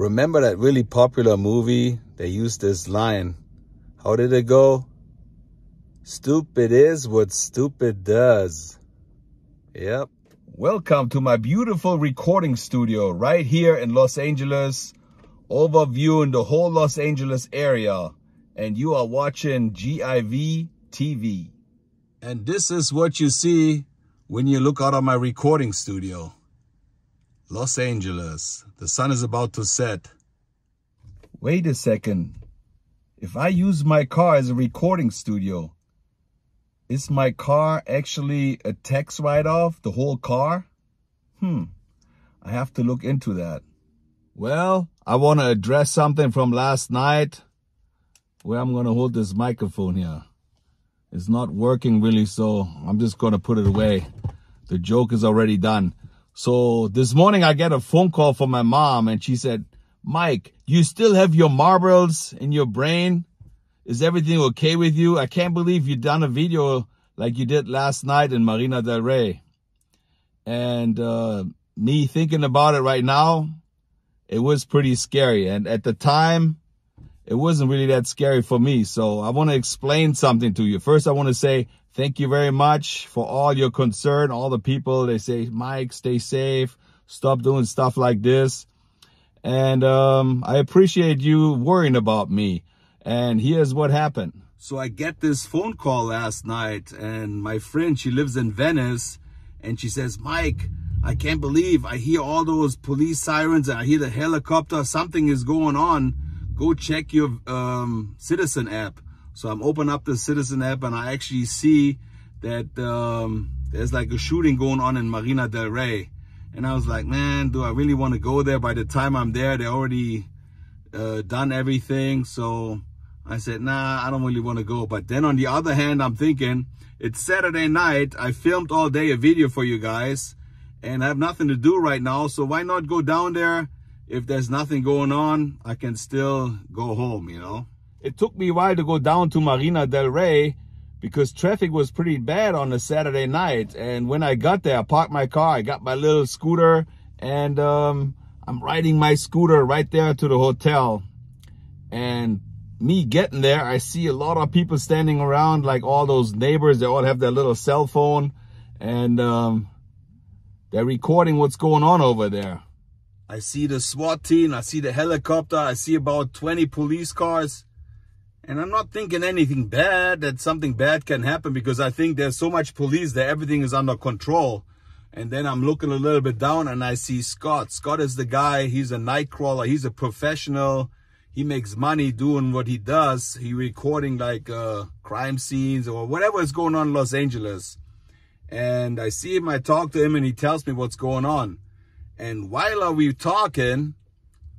Remember that really popular movie? They used this line. How did it go? Stupid is what stupid does. Yep. Welcome to my beautiful recording studio right here in Los Angeles, overviewing the whole Los Angeles area. And you are watching GIV TV. And this is what you see when you look out of my recording studio. Los Angeles. The sun is about to set. Wait a second. If I use my car as a recording studio, is my car actually a tax write-off, the whole car? Hmm, I have to look into that. Well, I want to address something from last night where I'm going to hold this microphone here. It's not working really, so I'm just going to put it away. The joke is already done. So this morning I get a phone call from my mom and she said, Mike, you still have your marbles in your brain? Is everything okay with you? I can't believe you done a video like you did last night in Marina del Rey. And uh, me thinking about it right now, it was pretty scary. And at the time, it wasn't really that scary for me. So I want to explain something to you. First, I want to say Thank you very much for all your concern. All the people, they say, Mike, stay safe. Stop doing stuff like this. And um, I appreciate you worrying about me. And here's what happened. So I get this phone call last night and my friend, she lives in Venice and she says, Mike, I can't believe I hear all those police sirens and I hear the helicopter. Something is going on. Go check your um, Citizen app. So I'm opening up the Citizen app and I actually see that um, there's like a shooting going on in Marina del Rey. And I was like, man, do I really want to go there? By the time I'm there, they already uh, done everything. So I said, nah, I don't really want to go. But then on the other hand, I'm thinking, it's Saturday night. I filmed all day a video for you guys and I have nothing to do right now. So why not go down there? If there's nothing going on, I can still go home, you know? It took me a while to go down to Marina del Rey because traffic was pretty bad on a Saturday night. And when I got there, I parked my car, I got my little scooter and um, I'm riding my scooter right there to the hotel. And me getting there, I see a lot of people standing around, like all those neighbors, they all have their little cell phone and um, they're recording what's going on over there. I see the SWAT team, I see the helicopter, I see about 20 police cars. And I'm not thinking anything bad, that something bad can happen because I think there's so much police that everything is under control. And then I'm looking a little bit down and I see Scott. Scott is the guy, he's a night crawler, he's a professional. He makes money doing what he does. He recording like uh, crime scenes or whatever is going on in Los Angeles. And I see him, I talk to him and he tells me what's going on. And while are we talking,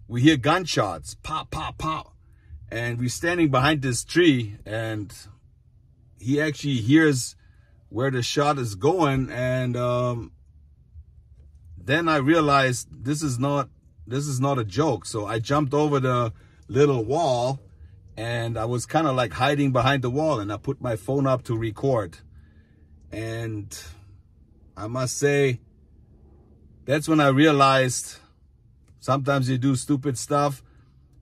we hear gunshots, pop, pop, pop and we're standing behind this tree and he actually hears where the shot is going and um, then I realized this is not this is not a joke. So I jumped over the little wall and I was kind of like hiding behind the wall and I put my phone up to record. And I must say that's when I realized sometimes you do stupid stuff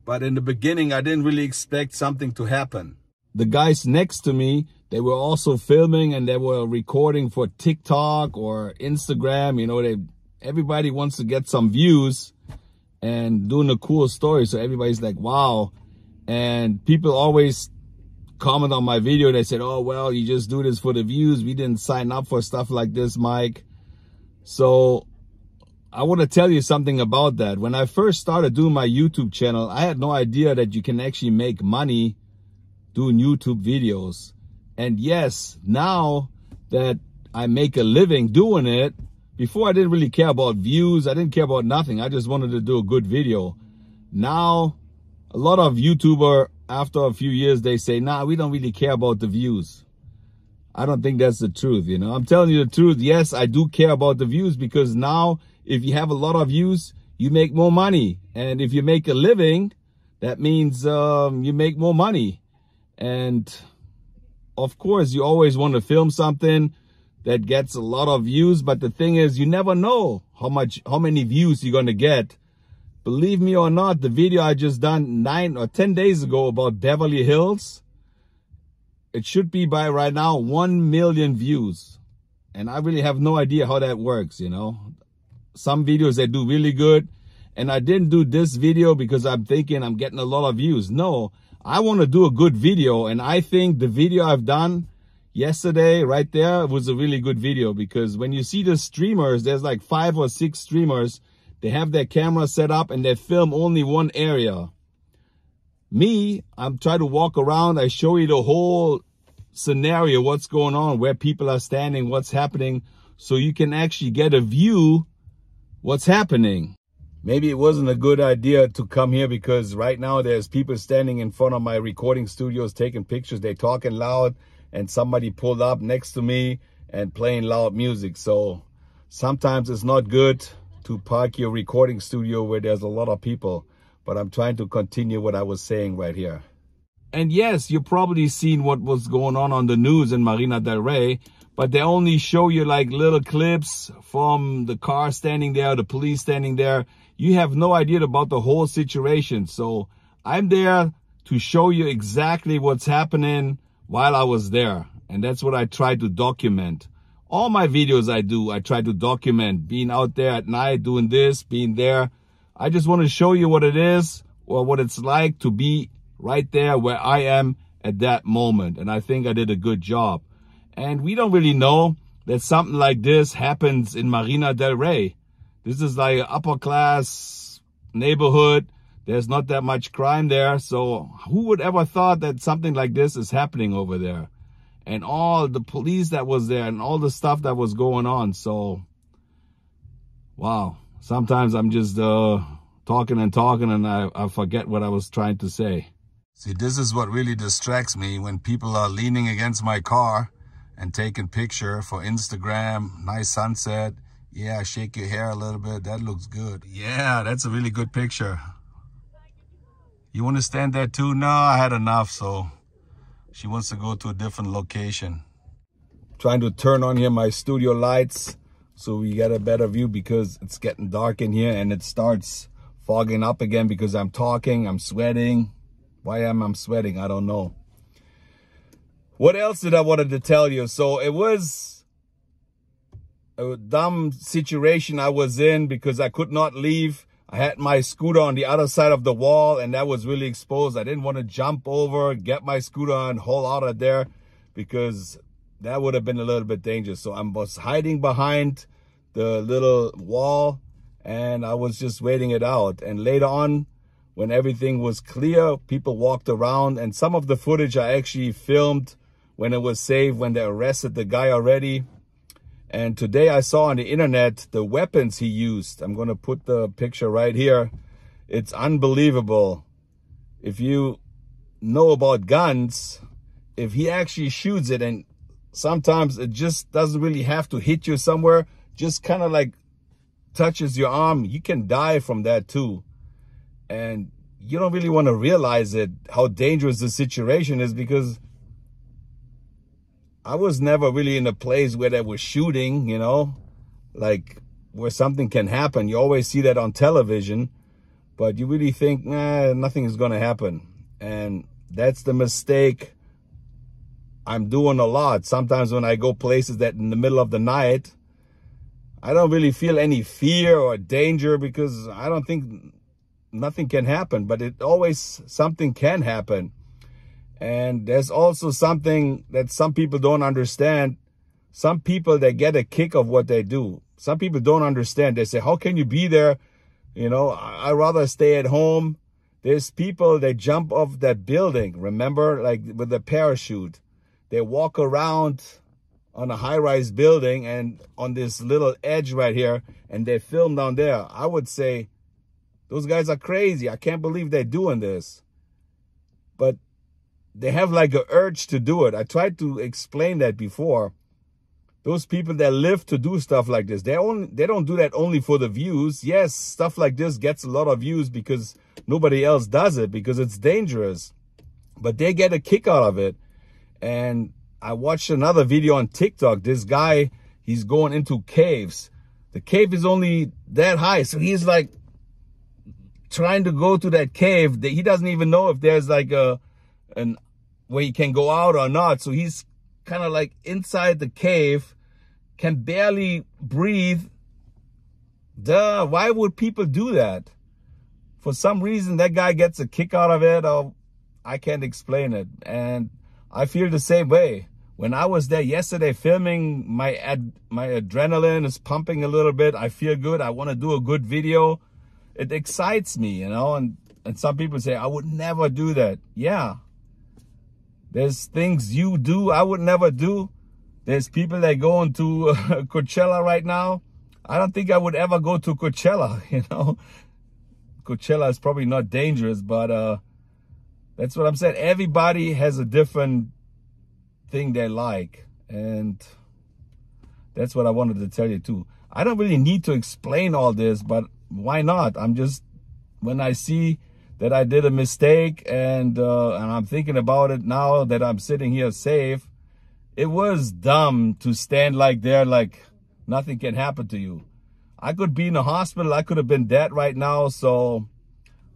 but in the beginning, I didn't really expect something to happen. The guys next to me, they were also filming and they were recording for TikTok or Instagram. You know, they everybody wants to get some views and doing a cool story. So everybody's like, wow. And people always comment on my video. They said, oh, well, you just do this for the views. We didn't sign up for stuff like this, Mike. So I want to tell you something about that. When I first started doing my YouTube channel, I had no idea that you can actually make money doing YouTube videos. And yes, now that I make a living doing it, before I didn't really care about views. I didn't care about nothing. I just wanted to do a good video. Now, a lot of YouTuber, after a few years, they say, nah, we don't really care about the views. I don't think that's the truth, you know. I'm telling you the truth. Yes, I do care about the views because now if you have a lot of views, you make more money. And if you make a living, that means um, you make more money. And of course, you always want to film something that gets a lot of views. But the thing is, you never know how much, how many views you're going to get Believe me or not, the video I just done nine or 10 days ago about Beverly Hills, it should be by right now 1 million views. And I really have no idea how that works, you know. Some videos they do really good. And I didn't do this video because I'm thinking I'm getting a lot of views. No, I want to do a good video. And I think the video I've done yesterday right there was a really good video because when you see the streamers, there's like five or six streamers. They have their camera set up and they film only one area. Me, I'm trying to walk around. I show you the whole scenario, what's going on, where people are standing, what's happening, so you can actually get a view what's happening. Maybe it wasn't a good idea to come here because right now there's people standing in front of my recording studios taking pictures. They're talking loud and somebody pulled up next to me and playing loud music. So sometimes it's not good to park your recording studio where there's a lot of people. But I'm trying to continue what I was saying right here. And yes, you've probably seen what was going on on the news in Marina del Rey, but they only show you like little clips from the car standing there, the police standing there. You have no idea about the whole situation. So I'm there to show you exactly what's happening while I was there. And that's what I try to document. All my videos I do, I try to document being out there at night, doing this, being there. I just want to show you what it is or what it's like to be right there where I am at that moment. And I think I did a good job. And we don't really know that something like this happens in Marina del Rey. This is like upper class neighborhood. There's not that much crime there. So who would ever thought that something like this is happening over there? And all the police that was there and all the stuff that was going on. So, wow. Sometimes I'm just uh, talking and talking and I, I forget what I was trying to say. See, this is what really distracts me when people are leaning against my car and taking picture for Instagram, nice sunset. Yeah, shake your hair a little bit. That looks good. Yeah, that's a really good picture. You want to stand there too? No, I had enough, so she wants to go to a different location. Trying to turn on here my studio lights so we get a better view because it's getting dark in here and it starts fogging up again because I'm talking, I'm sweating. Why am I sweating? I don't know. What else did I wanted to tell you? So it was a dumb situation I was in because I could not leave. I had my scooter on the other side of the wall and that was really exposed. I didn't want to jump over, get my scooter and haul out of there because that would have been a little bit dangerous. So I was hiding behind the little wall and I was just waiting it out. And later on, when everything was clear, people walked around and some of the footage I actually filmed when it was saved, when they arrested the guy already. And today I saw on the internet the weapons he used. I'm going to put the picture right here. It's unbelievable. If you know about guns, if he actually shoots it and sometimes it just doesn't really have to hit you somewhere, just kind of like touches your arm, you can die from that too and you don't really want to realize it, how dangerous the situation is because I was never really in a place where they were shooting, you know, like where something can happen. You always see that on television, but you really think, nah, nothing is going to happen. And that's the mistake I'm doing a lot. Sometimes when I go places that in the middle of the night, I don't really feel any fear or danger because I don't think nothing can happen, but it always something can happen. And there's also something that some people don't understand. Some people, they get a kick of what they do. Some people don't understand. They say, how can you be there? You know, I'd rather stay at home. There's people that jump off that building. Remember, like with a parachute, they walk around on a high-rise building and on this little edge right here, and they film down there. I would say, those guys are crazy. I can't believe they're doing this. But they have like an urge to do it. I tried to explain that before. Those people that live to do stuff like this, they only they don't do that only for the views. Yes, stuff like this gets a lot of views because nobody else does it because it's dangerous. But they get a kick out of it. And I watched another video on TikTok. This guy, he's going into caves. The cave is only that high. So he's like trying to go to that cave. That he doesn't even know if there's like a, an, where he can go out or not. So he's kind of like inside the cave, can barely breathe. Duh, why would people do that? For some reason, that guy gets a kick out of it, or I can't explain it. And I feel the same way. When I was there yesterday filming, my ad, my adrenaline is pumping a little bit. I feel good. I want to do a good video. It excites me, you know, and, and some people say, I would never do that. Yeah. There's things you do I would never do. There's people that go into Coachella right now. I don't think I would ever go to Coachella, you know. Coachella is probably not dangerous, but uh, that's what I'm saying. Everybody has a different thing they like. And that's what I wanted to tell you too. I don't really need to explain all this, but why not? I'm just, when I see that I did a mistake and, uh, and I'm thinking about it now that I'm sitting here safe, it was dumb to stand like there like nothing can happen to you. I could be in a hospital. I could have been dead right now. So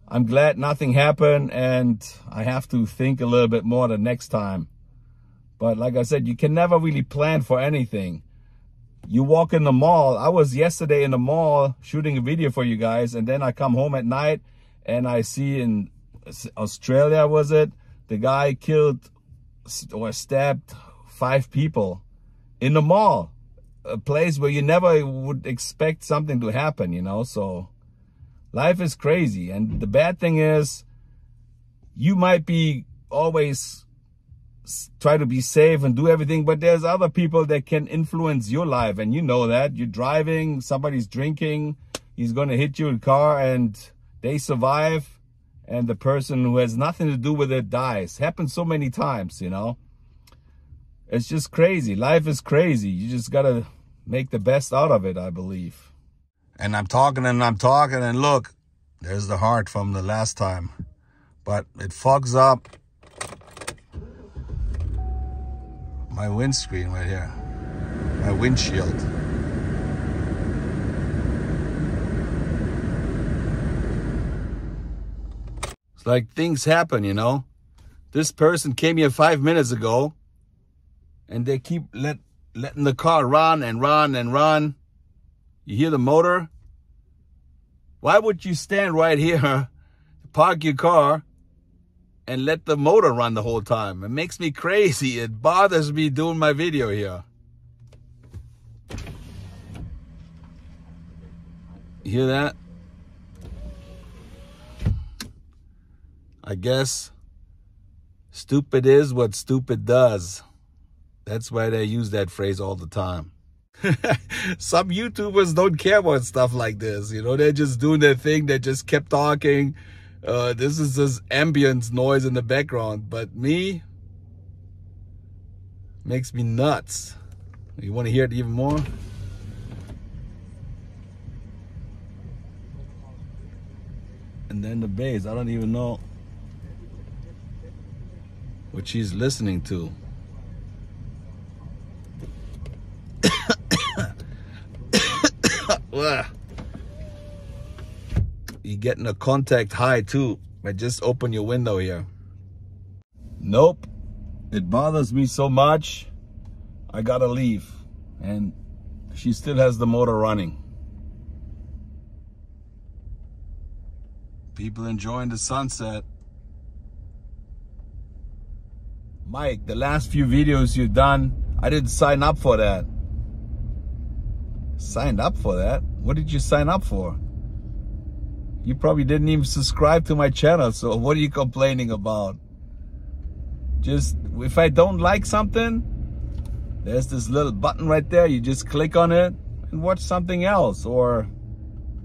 I'm glad nothing happened and I have to think a little bit more the next time. But like I said, you can never really plan for anything. You walk in the mall. I was yesterday in the mall shooting a video for you guys. And then I come home at night and I see in Australia, was it? The guy killed or stabbed five people in the mall. A place where you never would expect something to happen, you know? So life is crazy. And the bad thing is you might be always try to be safe and do everything, but there's other people that can influence your life. And you know that. You're driving, somebody's drinking, he's going to hit you in car and they survive. And the person who has nothing to do with it dies. Happens so many times, you know. It's just crazy. Life is crazy. You just got to make the best out of it, I believe. And I'm talking and I'm talking and look, there's the heart from the last time. But it fogs up my windscreen right here, my windshield. It's like things happen, you know. This person came here five minutes ago and they keep let, letting the car run and run and run. You hear the motor? Why would you stand right here, park your car, and let the motor run the whole time. It makes me crazy. It bothers me doing my video here. Hear that? I guess stupid is what stupid does. That's why they use that phrase all the time. Some YouTubers don't care about stuff like this. You know, they're just doing their thing. They just kept talking uh, this is just ambient noise in the background, but me makes me nuts. You want to hear it even more? And then the bass, I don't even know what she's listening to. You're getting a contact high too. But just open your window here. Nope. It bothers me so much. I gotta leave. And she still has the motor running. People enjoying the sunset. Mike, the last few videos you've done, I didn't sign up for that. Signed up for that? What did you sign up for? You probably didn't even subscribe to my channel, so what are you complaining about? Just, if I don't like something, there's this little button right there. You just click on it and watch something else or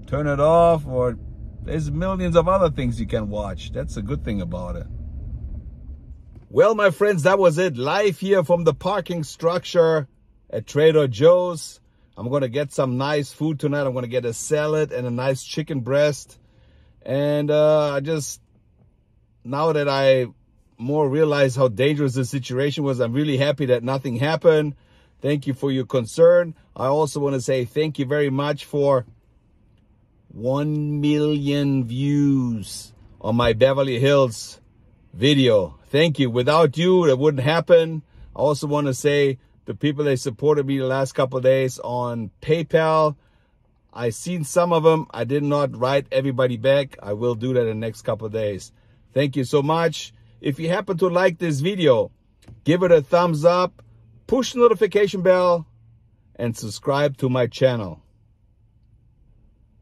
turn it off or there's millions of other things you can watch. That's a good thing about it. Well, my friends, that was it. Live here from the parking structure at Trader Joe's. I'm going to get some nice food tonight. I'm going to get a salad and a nice chicken breast. And uh, I just, now that I more realize how dangerous the situation was, I'm really happy that nothing happened. Thank you for your concern. I also want to say thank you very much for 1 million views on my Beverly Hills video. Thank you. Without you, that wouldn't happen. I also want to say the people that supported me the last couple days on PayPal, I seen some of them. I did not write everybody back. I will do that in the next couple of days. Thank you so much. If you happen to like this video, give it a thumbs up, push the notification bell, and subscribe to my channel.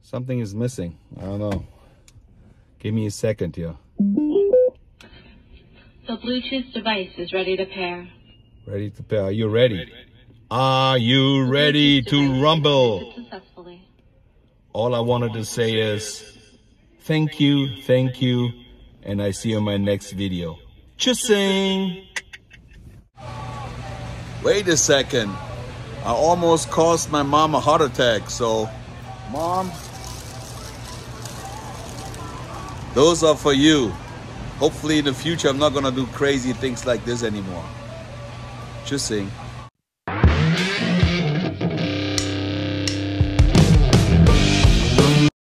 Something is missing. I don't know. Give me a second here. The Bluetooth device is ready to pair. Ready to pair. Are you ready? Are you ready to rumble? All I wanted to say is thank you, thank you, and I see you in my next video. Tschüssing! Wait a second. I almost caused my mom a heart attack, so mom, those are for you. Hopefully in the future I'm not gonna do crazy things like this anymore. Saying.